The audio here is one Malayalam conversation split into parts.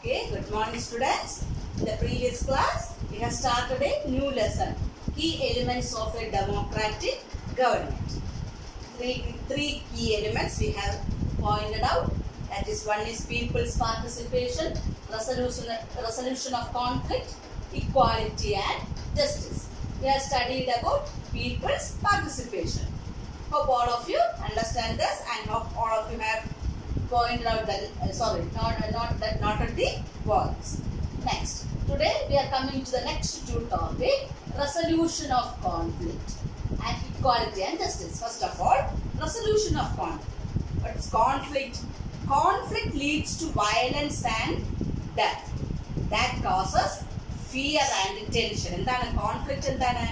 Okay, good morning students. In the previous class, we have started a new lesson, key elements of a democratic government. Three, three key elements we have pointed out. That is one is people's participation, resolution, resolution of conflict, equality and justice. We have studied about people's participation. Hope all of you understand this and hope all of you have pointed out that uh, sorry not uh, not that noted the points. Next, today we are coming to the next two topic resolution of conflict and equality and justice. First of all, resolution of conflict. What is conflict? Conflict leads to violence and death. That causes fear and tension. എന്താണ് കോൺഫ്ലിക്റ്റ് എന്താണ്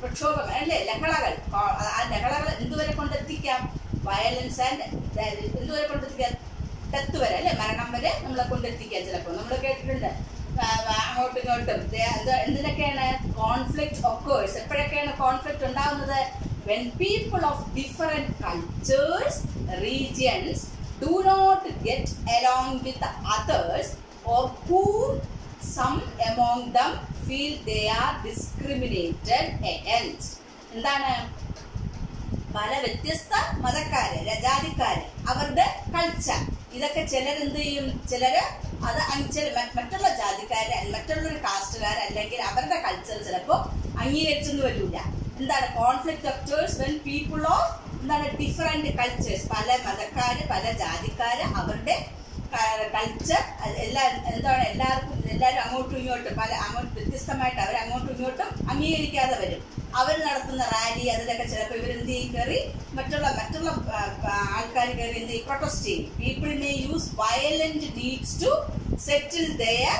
പ്രക്ഷോഭം അല്ലേ ലഹളകൾ കോ- ആ ലഹളകൾ എന്തുവരെ കൊണ്ടെത്തിക്കാം വയലൻസ് ആൻഡ് എന്തുവരെ കൊണ്ടെത്തിക്കാൻ ഡെത്ത് വരെ അല്ലേ? മരണം വരെ നമ്മളെ കൊണ്ടെത്തിക്കുക ചിലപ്പോൾ നമ്മൾ കേട്ടിട്ടുണ്ട്. അങ്ങോട്ടും ഇങ്ങോട്ടും. എന്തിനൊക്കെയാണ്? കോൺഫ്ലിക്റ്റ് ഒക്കേഴ്സ് എപ്പോഴൊക്കെയാണ് കോൺഫ്ലിക്റ്റ് ഉണ്ടാകുന്നത് when people of different cultures regions do not get along with others or who some among them feel they are discriminated എന്താണ്? പല വ്യത്യസ്ത മതക്കാര് രജാതിക്കാര് അവരുടെ കൾച്ചർ ഇതൊക്കെ ചിലരെന്ത് ചെയ്യും? ചിലര് അത് മ- മറ്റുള്ള ജാതിക്കാര് മറ്റുള്ള ഒരു കാസ്റ്റുകാർ അല്ലെങ്കിൽ അവരുടെ കൾച്ചർ ചിലപ്പോൾ അംഗീകരിച്ചെന്ന് വരില്ല എന്താണ് conflict occurs when people of എന്താണ് ഡിഫറെന്റ് കൾച്ചേഴ്സ് പല മതക്കാര് പല ജാതിക്കാര് അവരുടെ കൾച്ചർ എല്ലാ എന്താണ് എല്ലാവർക്കും എല്ലാവരും അങ്ങോട്ടും ഇങ്ങോട്ടും പല അങ്ങോട്ട് വ്യത്യസ്തമായിട്ട് അവർ അങ്ങോട്ടും ഇങ്ങോട്ടും അംഗീകരിക്കാതെ വരും. അവർ നടത്തുന്ന റാലി അതിലൊക്കെ ചിലപ്പോൾ ഇവർ എന്ത് ചെയ്യും? കയറി മറ്റുള്ള മറ്റുള്ള ആൾക്കാർ കയറി എന്ത് ചെയ്യും? പ്രൊട്ടസ്റ്റ് ചെയ്യും. People may use violent needs to settle their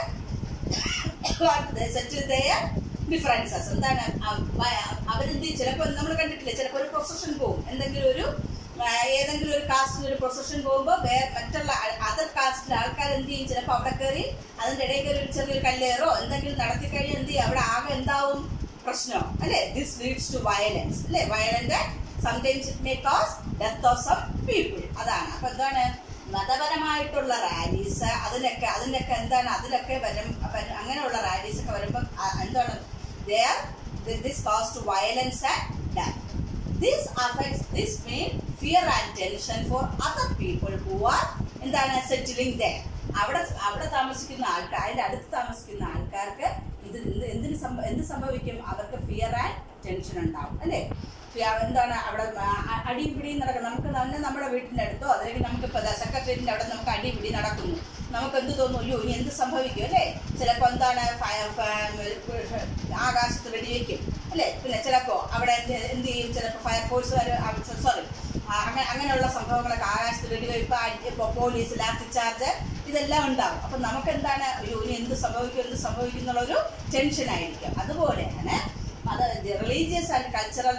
settle their differences എന്താണ്? അവരെന്ത് ചിലപ്പോൾ നമ്മൾ കണ്ടിട്ടില്ല? ചിലപ്പോൾ ഒരു പ്രൊസഷൻ പോകും. എന്തെങ്കിലും ഒരു ഏതെങ്കിലും ഒരു കാസ്റ്റിൽ ഒരു പ്രൊസഷൻ പോകുമ്പോൾ വേറെ മറ്റുള്ള അതർ കാസ്റ്റിലെ ആൾക്കാർ എന്ത് ചെയ്യും? ചിലപ്പോൾ അവിടെ കയറി അതിന്റെ ഇടയിൽ കയറി ഒരു ചെറിയൊരു കല്ലേറോ എന്തെങ്കിലും നടത്തി കഴിഞ്ഞാൽ എന്ത് ചെയ്യും? അവിടെ ആകെ എന്താവും? പ്രശ്നം അല്ലേ? ദിസ് ലീഡ്സ് ടു വയലൻസ് അല്ലേ? Violent sometimes it may cause death of some people അതാണ്. അപ്പൊ എന്താണ്? മതപരമായിട്ടുള്ള റാലീസ് അതിലൊക്കെ അതിലൊക്കെ എന്താണ്? അതിലൊക്കെ വരും. അങ്ങനെയുള്ള റാലീസ് ഒക്കെ വരുമ്പോൾ എന്താണ്? This cause to violence and death this affects this mean fear and tension for other people who are എന്താണ്? Settling there. അവിടെ അവിടെ താമസിക്കുന്ന ആൾക്കാർ അതിന്റെ അടുത്ത് താമസിക്കുന്ന ആൾക്കാർക്ക് ഇത് എന്ത് എന്തിന് എന്ത് സംഭവിക്കും? ആൻഡ് ടെൻഷൻ ഉണ്ടാവും അല്ലേ? എന്താണ് അവിടെ അടിയും പിടിയും നടക്കുന്നത് നടക്കും നമുക്ക് തന്നെ നമ്മുടെ വീട്ടിന്റെ അടുത്തോ അല്ലെങ്കിൽ നമുക്ക് ഇപ്പോൾ സെക്രട്ടേറിയറ്റിന്റെ അവിടെ നമുക്ക് അടി പിടി നടക്കുന്നു. നമുക്ക് എന്ത് തോന്നും അയ്യോ ഇനി എന്ത് സംഭവിക്കും അല്ലേ? ചിലപ്പോൾ എന്താണ് ആകാശത്ത് വെടിവെക്കും അല്ലേ? പിന്നെ ചിലപ്പോൾ അവിടെ എന്ത് എന്ത് ചെയ്യും? ചിലപ്പോൾ ഫയർഫോഴ്സുകാർ സോറി അങ്ങനെ അങ്ങനെയുള്ള സംഭവങ്ങളൊക്കെ ആകാശത്ത് വെടിവെയ്പ്പ് ഇപ്പോൾ ഇപ്പൊ പോലീസ് ലാത്തി ചാർജ് ഇതെല്ലാം ഉണ്ടാവും. അപ്പം നമുക്ക് എന്താണ് അയ്യോ ഇനി എന്ത് സംഭവിക്കും എന്ത് സംഭവിക്കും എന്നുള്ളൊരു ടെൻഷൻ ആയിരിക്കും. അതുപോലെയാണ് അത് റിലീജിയസ് ആൻഡ് കൾച്ചറൽ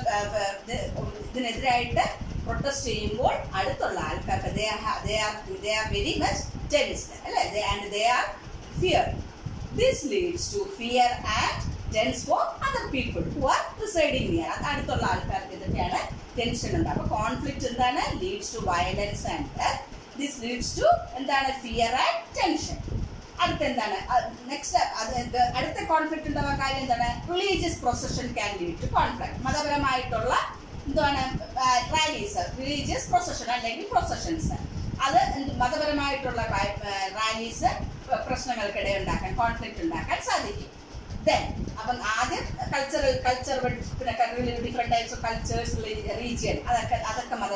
ഇതിനെതിരായിട്ട് പ്രൊട്ടസ്റ്റ് ചെയ്യുമ്പോൾ അടുത്തുള്ള ആൾക്കാർക്ക് they are they are very much tensed അല്ലേ? And they are fear this leads to fear and tense for other people who are residing near അത് അടുത്തുള്ള ആൾക്കാർക്ക് ഇതൊക്കെയാണ് ടെൻഷൻ ഉണ്ട്. അപ്പോൾ കോൺഫ്ലിക്റ്റ് എന്താണ്? Leads to violence and this leads to എന്താണ്? ഫിയർ ആൻഡ് ടെൻഷൻ അടുത്ത എന്താണ് നെക്സ്റ്റ് അടുത്ത കോൺഫ്ലിക്റ്റ് ഉണ്ടാവാൻ കാര്യം എന്താണ്? Religious procession can lead to conflict മതപരമായിട്ടുള്ള എന്താണ് റാലീസ് റിലീജിയസ് പ്രൊസഷൻ അല്ലെങ്കിൽ പ്രൊസഷൻസ് അത് മതപരമായിട്ടുള്ള റാലീസ് പ്രശ്നങ്ങൾക്കിടെ ഉണ്ടാക്കാൻ കോൺഫ്ലിക്റ്റ് ഉണ്ടാക്കാൻ സാധിക്കും. ദെൻ അപ്പം ആദ്യം കൾച്ചറൽ കൾച്ചർ പിന്നെ different types of cultures region അതൊക്കെ അതൊക്കെ മത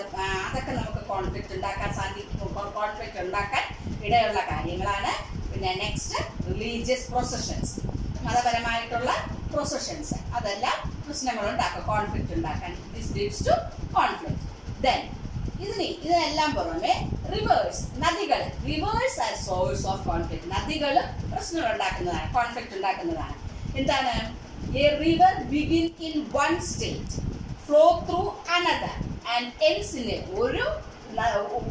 അതൊക്കെ നമുക്ക് കോൺഫ്ലിക്റ്റ് ഉണ്ടാക്കാൻ സാധിക്കും. കോൺഫ്ലിക്റ്റ് ഉണ്ടാക്കാൻ ഇടയുള്ള കാര്യങ്ങളാണ് പിന്നെ നെക്സ്റ്റ് റിലീജിയസ് പ്രൊസഷൻസ് മതപരമായിട്ടുള്ള പ്രൊസഷൻസ് അതെല്ലാം പ്രശ്നങ്ങൾ ഉണ്ടാക്കുക കോൺഫ്ലിക്റ്റ് ഉണ്ടാക്കാൻ. This leads to conflict then ഇതിന് ഇതിനെല്ലാം പുറമെ റിവേഴ്സ് നദികൾ. Rivers are source of conflict നദികൾ പ്രശ്നങ്ങൾ ഉണ്ടാക്കുന്നതാണ് കോൺഫ്ലിക്റ്റ് ഉണ്ടാക്കുന്നതാണ്. എന്താണ്? A river begin in one state flow through another and ends in ഒരു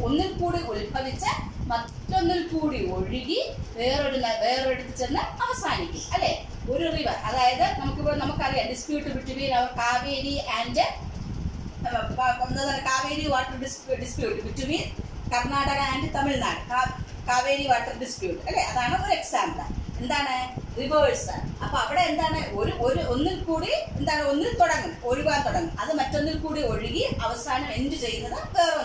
ഒന്നിൽ കൂടി ഉത്ഭവിച്ച് മറ്റൊന്നിൽ കൂടി ഒഴുകി വേറൊരു വേറൊരിടത്ത് ചെന്ന് അവസാനിക്കും അല്ലെ? ഒരു റിവർ അതായത് നമുക്കിപ്പോൾ നമുക്കറിയാം dispute between our Kaveri and Kaveri water dispute between Karnataka and Tamil Nadu. Kaveri water dispute അല്ലെ? അതാണ് ഒരു എക്സാമ്പിൾ എന്താണ്? റിവേഴ്സ് അപ്പൊ അവിടെ എന്താണ്? ഒരു ഒരു ഒന്നിൽ കൂടി എന്താണ്? ഒന്നിൽ തുടങ്ങും ഒഴുകാൻ തുടങ്ങും. അത് മറ്റൊന്നിൽ കൂടി ഒഴുകി അവസാനം എന്ത് ചെയ്യുന്നത്? വേറെ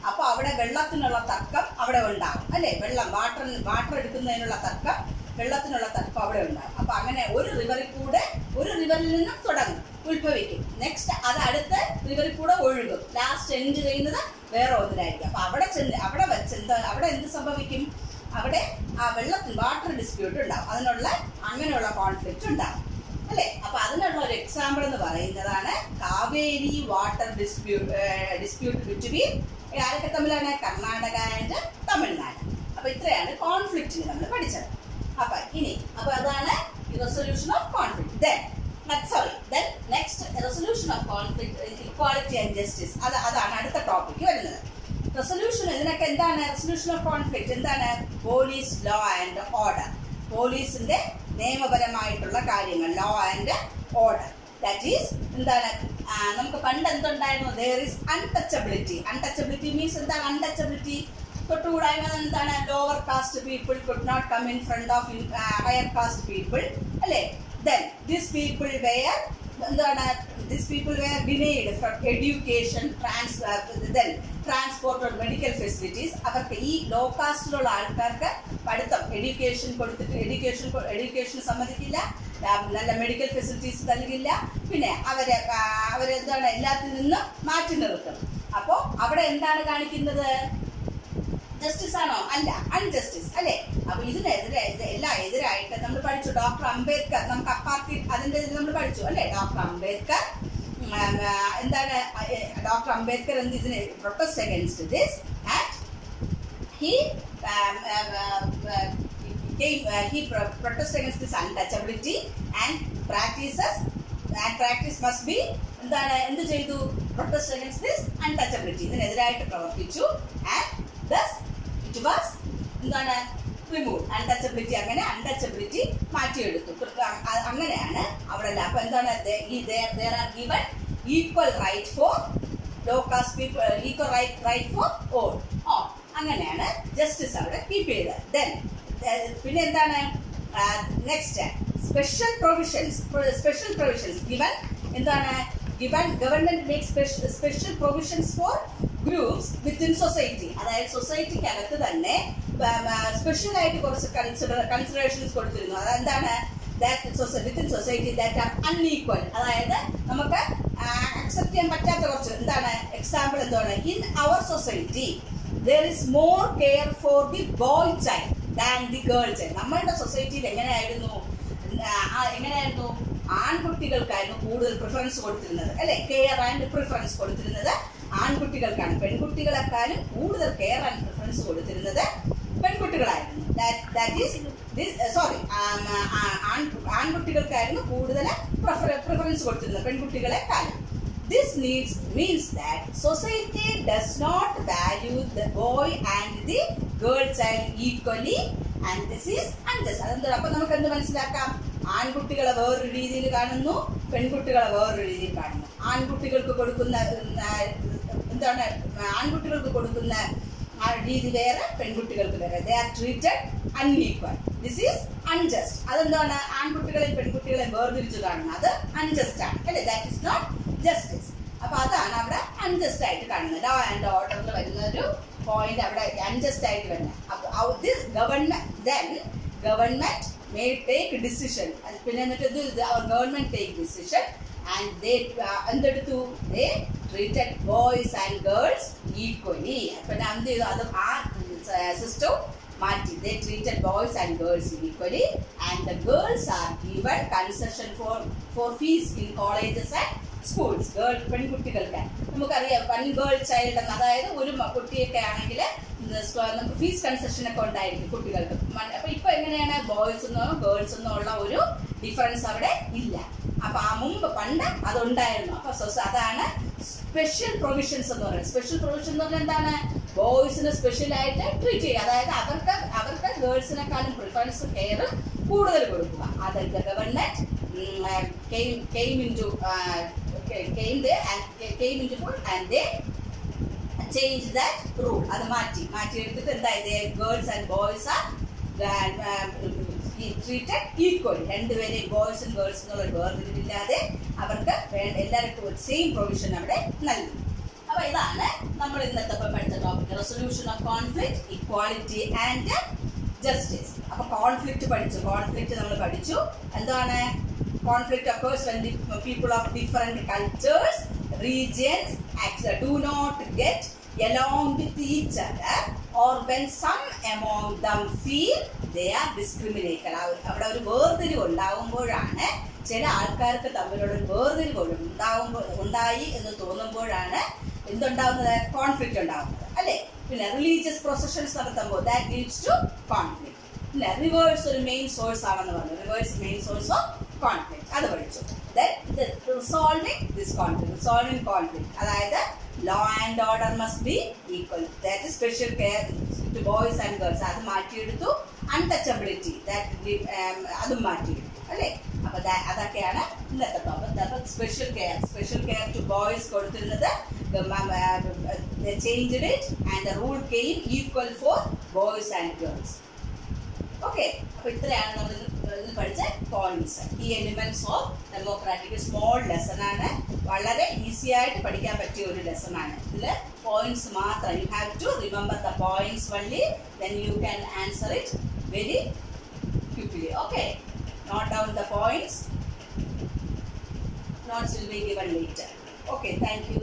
ഒന്നിലായിരിക്കും അപ്പൊ അവിടെ വെള്ളത്തിനുള്ള തർക്കം അവിടെ ഉണ്ടാകും അല്ലെ? വെള്ളം വാട്ടർ വാട്ടർ എടുക്കുന്നതിനുള്ള തർക്കം വെള്ളത്തിനുള്ള തർക്കം അവിടെ ഉണ്ടാകും അപ്പൊ അങ്ങനെ ഒരു റിവറിൽ കൂടെ ഒരു റിവറിൽ നിന്നും തുടങ്ങും ഉത്ഭവിക്കും. നെക്സ്റ്റ് അത് അടുത്ത റിവറിൽ കൂടെ ഒഴുകും. ലാസ്റ്റ് എൻഡ് ചെയ്യുന്നത് വേറെ ഒന്നിലായിരിക്കും. അപ്പൊ അവിടെ ചെന്ന് അവിടെ വെച്ച് അവിടെ എന്ത് സംഭവിക്കും? അവിടെ ആ വെള്ളത്തിൽ വാട്ടർ ഡിസ്പ്യൂട്ട് ഉണ്ടാവും. അതിനുള്ള അങ്ങനെയുള്ള കോൺഫ്ലിക്റ്റ് ഉണ്ടാവും അല്ലെ? അപ്പൊ അതിനുള്ള ഒരു എക്സാമ്പിൾ എന്ന് പറയുന്നതാണ് Kaveri water dispute dispute between ആരൊക്കെ തമ്മിലാണ് കർണാടക ആൻഡ് തമിഴ്നാട്. അപ്പൊ ഇത്രയാണ് കോൺഫ്ലിക്റ്റിന് നമ്മൾ പഠിച്ചത്. അപ്പൊ ഇനി അപ്പൊ അതാണ് resolution of conflict then sorry next resolution of conflict equality and justice അത് അതാണ് അടുത്ത ടോപ്പിക്ക് വരുന്നത്. റെസൊല്യൂഷൻ ഇതിനൊക്കെ എന്താണ്? റെസൊല്യൂഷൻ ഓഫ് കോൺഫ്ലിക്ട് എന്താണ്? പോലീസ് ലോ ആൻഡ് ഓർഡർ പോലീസിന്റെ നിയമപരമായിട്ടുള്ള കാര്യങ്ങൾ law and order that is എന്താണ്? നമുക്ക് പണ്ട് എന്തുണ്ടായിരുന്നു? There is untouchability untouchability means എന്താണ്? അൺടച്ചബിലിറ്റി തൊട്ടുകൂടായ്മ എന്താണ്? Lower caste people could not come in front of higher caste people അല്ലേ? ദിസ് പീപ്പിൾ വെയർ എന്താണ്? This people were banned from education trans then transport medical facilities അവർക്ക് ഈ ലോ കാസ്റ്റിലുള്ള ആൾക്കാർക്ക് പഠിത്തം എഡ്യൂക്കേഷൻ കൊടുത്തിട്ട് എഡ്യൂക്കേഷൻ എഡ്യൂക്കേഷൻ സമ്മതിക്കില്ല നല്ല മെഡിക്കൽ ഫെസിലിറ്റീസ് നൽകില്ല. പിന്നെ അവരെ അവരെന്താണ് എല്ലാത്തിൽ നിന്നും മാറ്റി നിർത്തും. അപ്പോൾ അവിടെ എന്താണ് കാണിക്കുന്നത്? ജസ്റ്റിസ് ആണോ? അല്ല അൺജസ്റ്റിസ് അല്ലെ? അപ്പൊ ഇതിനെതിരെ എല്ലാ എതിരായിട്ട് നമ്മൾ പഠിച്ചു. ഡോക്ടർ അംബേദ്കർ നമുക്ക് അപ്പാർട്ടി അതിന്റെ നമ്മൾ പഠിച്ചു അല്ലെ? ഡോക്ടർ അംബേദ്കർ എന്താണ് ഡോക്ടർ അംബേദ്കർ എന്ത് ഇതിന് protest against this and uh, he pro- against this untouchability and practices എന്താണ് എന്ത് ചെയ്തു? പ്രൊട്ടസ്റ്റ് അഗൈൻസ്റ്റ് ദിസ് അൺടച്ചബിലിറ്റി ഇതിനെതിരായിട്ട് പ്രവർത്തിച്ചു. ആൻഡ് ദസ് വാസ് എന്താണ്? റിമൂവ് അൺടച്ചബിലിറ്റി അങ്ങനെ അൺടച്ചബിലിറ്റി മാറ്റിയെടുത്തു. അങ്ങനെയാണ് അവിടെ അപ്പൊ എന്താണ്? Given equal right for low caste people equal right right for all all അങ്ങനെയാണ് ജസ്റ്റിസ് അവിടെ കീപ്പ് ചെയ്തത്. പിന്നെ എന്താണ്? Next special provisions special provisions given എന്താണ്? Given government make special provisions for groups within society അതായത് സൊസൈറ്റിക്ക് അകത്ത് തന്നെ സ്പെഷ്യൽ ആയിട്ട് കുറച്ച് കൺസിഡർ കൺസിഡറേഷൻസ് കൊടുത്തിരുന്നു. അതെന്താണ്? Within society that are unequal അതായത് നമുക്ക് അക്സെപ്റ്റ് ചെയ്യാൻ പറ്റാത്ത കുറച്ച് എന്താണ്? എക്സാമ്പിൾ എന്താണ്? In our society there is more care for the boy child than the girl child നമ്മളുടെ സൊസൈറ്റിയിൽ എങ്ങനെയായിരുന്നു? എങ്ങനെയായിരുന്നു? ആൺകുട്ടികൾക്കായിരുന്നു കൂടുതൽ പ്രിഫറൻസ് കൊടുത്തിരുന്നത് അല്ലെ? കെയർ ആൻഡ് പ്രിഫറൻസ് കൊടുത്തിരുന്നത് ആൺകുട്ടികൾക്കാണ്. പെൺകുട്ടികളെക്കാളും കൂടുതൽ കെയർ ആൻഡ് പ്രിഫറൻസ് കൊടുത്തിരുന്നത് പെൺകുട്ടികളായിരുന്നു. ദാറ്റ് ഈസ് സോറി ആൺകുട്ടികൾക്കായിരുന്നു കൂടുതൽ പ്രിഫറൻസ് കൊടുത്തിരുന്നത് പെൺകുട്ടികളെക്കാളും. This needs means that society does not value the boy and the girl child equally and this is unjust. അതെന്താ? അപ്പൊ നമുക്ക് എന്ത് മനസ്സിലാക്കാം? ആൺകുട്ടികളെ വേറൊരു രീതിയിൽ കാണുന്നു പെൺകുട്ടികളെ വേറൊരു രീതിയിൽ കാണുന്നു. ആൺകുട്ടികൾക്ക് കൊടുക്കുന്ന എന്താണ് ആൺകുട്ടികൾക്ക് കൊടുക്കുന്ന രീതി വേറെ പെൺകുട്ടികൾക്ക് വേറെ. They are treated unequal this is unjust അതെന്താണ്? ആൺകുട്ടികളെയും പെൺകുട്ടികളെയും വേർതിരിച്ചു കാണുന്നത് അത് അൺജസ്റ്റ് ആണ്. അല്ലേ? ദാറ്റ് ഇസ് നോട്ട് ജസ്റ്റിസ് അപ്പൊ അതാണ് അവിടെ അൺജസ്റ്റ് ആയിട്ട് കാണുന്നത്. ലോ ആൻഡ് ഓർഡറിൽ വരുന്ന ഒരു പോയിന്റ് അവിടെ അൺജസ്റ്റ് ആയിട്ട് വരുന്നത്. അപ്പൊ this government then government may take decision പിന്നെ എന്നിട്ട് ഇത് government take decision and they എന്തെടുത്തു? They treated boys and girls equally പിന്നെ എന്ത് ചെയ്തു? അത് ആ സിസ്റ്റം മാറ്റി. They treated boys and girls equally and the girls are given concession for for fees in colleges and schools girl പെൺകുട്ടികൾക്ക്. നമുക്കറിയാം വൺ ഗേൾ ചൈൽഡ് അതായത് ഒരു കുട്ടിയൊക്കെ ആണെങ്കിൽ നമുക്ക് ഫീസ് കൺസെഷൻ ഒക്കെ ഉണ്ടായിരിക്കും കുട്ടികൾക്ക്. അപ്പോൾ അപ്പൊ ഇപ്പൊ എങ്ങനെയാണ് ബോയ്സ് എന്നോ ഗേൾസ് എന്നോ ഉള്ള ഒരു ഡിഫറൻസ് അവിടെ ഇല്ല. അപ്പൊ ആ മുമ്പ് പണ്ട് അതുണ്ടായിരുന്നു. അപ്പൊ സൊസ- അതാണ് സ്പെഷ്യൽ പ്രൊവിഷൻസ് എന്ന് പറയുന്നത്. സ്പെഷ്യൽ പ്രൊവിഷൻ എന്ന് പറഞ്ഞാൽ എന്താണ്? ബോയ്സിന് സ്പെഷ്യൽ ആയിട്ട് ട്രീറ്റ് ചെയ്യുക. അതായത് അവർക്ക് അവർക്ക് ഗേൾസിനെക്കാളും പ്രിഫറൻസ് കെയർ കൂടുതൽ കൊടുക്കുക. അത് government came into uh, came there and came into full and they change that rule അത് മാറ്റി. മാറ്റി എടുത്തിട്ട് എന്തായത് girls and boys are treated equally രണ്ടുപേരെയും ബോയ്സും ഗേൾസും എന്നുള്ള വേർതിരിവില്ലാതെ അവർക്ക് വേണ്ട എല്ലാവർക്കും സെയിം പ്രൊവിഷൻ അവിടെ നൽകി. അപ്പൊ ഇതാണ് നമ്മൾ ഇന്നത്തെ പഠിച്ച topic resolution of conflict equality and justice അപ്പൊ കോൺഫ്ലിക്റ്റ് പഠിച്ചു. കോൺഫ്ലിക്റ്റ് നമ്മൾ പഠിച്ചു. എന്താണ്? Conflict occurs when people people of different cultures regions actually do not get along with each other or when some among them feel they are discriminated. അവിടെ ഒരു വേർതിരിവ് ഉണ്ടാവുമ്പോഴാണ് ചില ആൾക്കാർക്ക് തമ്മിലുള്ള ഒരു വേർതിരിവ് ഉണ്ടാവുമ്പോൾ ഉണ്ടായി എന്ന് തോന്നുമ്പോഴാണ് എന്തുണ്ടാവുന്നത്? കോൺഫ്ലിക്റ്റ് ഉണ്ടാവുന്നത്. അല്ലേ? പിന്നെ റിലീജിയസ് പ്രൊസഷൻസ് നടത്തുമ്പോൾ ദാറ്റ് ലീഡ്സ് ടു കോൺഫ്ലിക്റ്റ് പിന്നെ റിവേഴ്സ് ഒരു മെയിൻ സോഴ്സ് ആണെന്ന് പറഞ്ഞു. Rivers main source of conflict അത് പഠിച്ചു. Resolving this conflict resolving conflict അതായത് law and order must be equal that special care to boys and girls അത് മാറ്റിയെടുത്തു. അൺടച്ചബിലിറ്റി ദാറ്റ് അതും മാറ്റിയെടുത്തു. അല്ലേ? അപ്പൊ അതൊക്കെയാണ് ഇന്നത്തെ topic special care special care to boys കൊടുത്തിരുന്നത് change it and the rule came equal for boys and girls okay അപ്പൊ ഇത്രയാണ് നമ്മൾ ഇന്ന് ഇന്ന് പഠിച്ച പോയിന്റ്സ് ഈ elements of democratic small lesson ആണ് വളരെ ഈസി ആയിട്ട് പഠിക്കാൻ പറ്റിയ ഒരു ലെസൺ ആണ് ഇതില് പോയിന്റ്സ് മാത്രം you have to remember the points only then you can answer it very quickly okay note down the points notes will be given later okay thank you